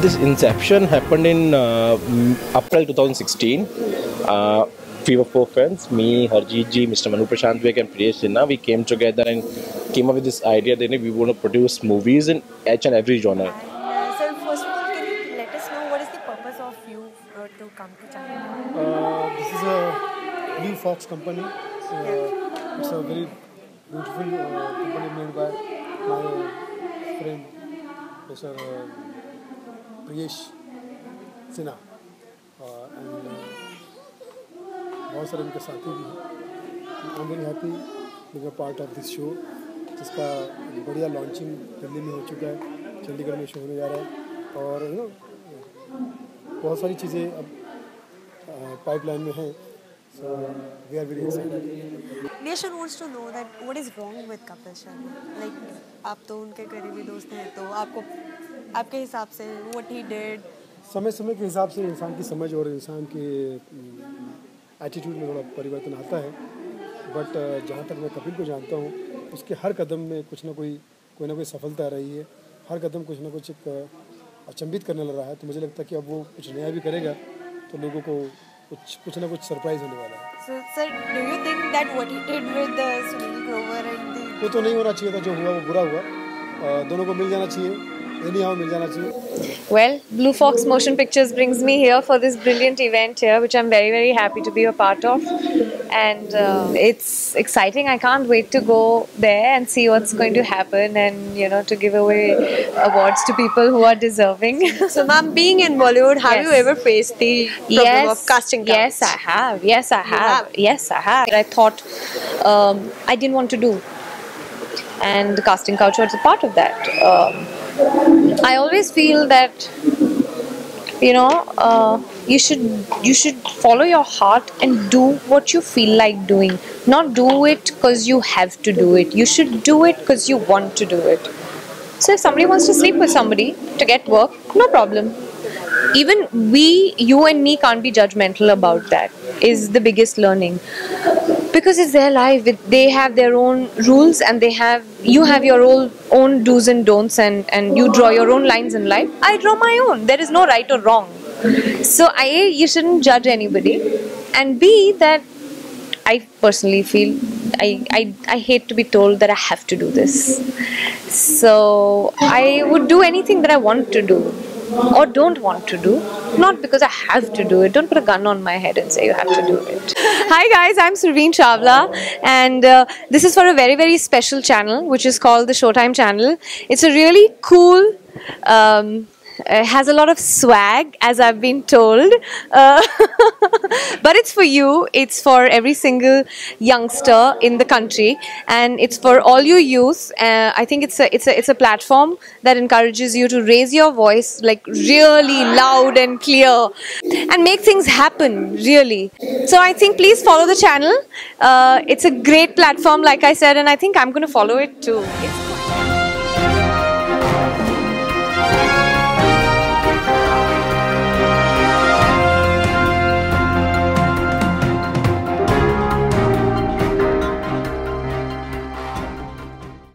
this inception happened in uh, April 2016. Uh, we were four friends, me, Harjeet ji, Mr. Manu Prashant Vik and Priyesh Sinha. We came together and came up with this idea that we want to produce movies in each and every genre. Uh, so first of all, can you let us know what is the purpose of you uh, to come to China? Uh, this is a Blue Fox company. Uh, it's a very beautiful uh, company made by my friend, Mr. Uh, Priyesh Sinha. Uh, uh, बहुत सारे उनके साथी भी हैं I very happy being a part of this show जिसका बढ़िया launching Delhi में हो चुका है चंडीगढ़ में शो होने जा रहा है और यू नो बहुत सारी चीज़ें अब पाइपलाइन में हैं so we are very excited Nation wants to know that what is wrong with Kapil Sharma. आप तो उनके करीबी दोस्त हैं तो आपको आपके हिसाब से what he did? समय समय के हिसाब से इंसान की समझ और इंसान के एटीट्यूड में थोड़ा परिवर्तन आता है। बट जहाँ तक मैं कपिल को जानता हूँ उसके हर कदम में कुछ ना कोई कोई ना कोई सफलता रही है। हर कदम कुछ ना कुछ एक अचंभित करने लग रहा है। तो मुझे लगता है कि अब वो कुछ नया भी करेगा तो लोगों को कुछ कुछ ना कुछ सरप्राइज़ होने वाला है। So, sir, do you think that what he did with the Sunil Grover and the वो तो नहीं होना चाहिए था जो हुआ वो बुरा हुआ। दोनों को मिल जाना चाहिए। well blue fox motion pictures brings me here for this brilliant event here which i'm very very happy to be a part of. And uh, it's exciting. I can't wait to go there and see what's going to happen and you know to give away awards to people who are deserving. So ma'am being in bollywood have yes. you ever faced the problem yes, of casting couch? yes i have. Yes i have. have. yes i have. I thought um, i didn't want to do. And the casting couch was a part of that. Um, I always feel that you know uh, you should you should follow your heart and do what you feel like doing. Not do it because you have to do it. You should do it because you want to do it. So if somebody wants to sleep with somebody to get work, no problem even we you and me can't be judgmental about that is the biggest learning because it's their life they have their own rules and they have you have your own own do's and don'ts and and you draw your own lines in life. I draw my own. There is no right or wrong. So i you shouldn't judge anybody and b that i personally feel I, I i hate to be told that i have to do this. So i would do anything that i want to do or don't want to do, not because I have to do it. Don't put a gun on my head and say you have to do it. Hi guys, I'm Surveen Chawla and uh, this is for a very very special channel which is called the Showtime channel. It's a really cool um, uh, has a lot of swag, as I've been told. Uh, but it's for you. It's for every single youngster in the country, and it's for all you youth. Uh, I think it's a it's a it's a platform that encourages you to raise your voice like really loud and clear, and make things happen. Really. So I think please follow the channel. Uh, it's a great platform, like I said, and I think I'm going to follow it too. It's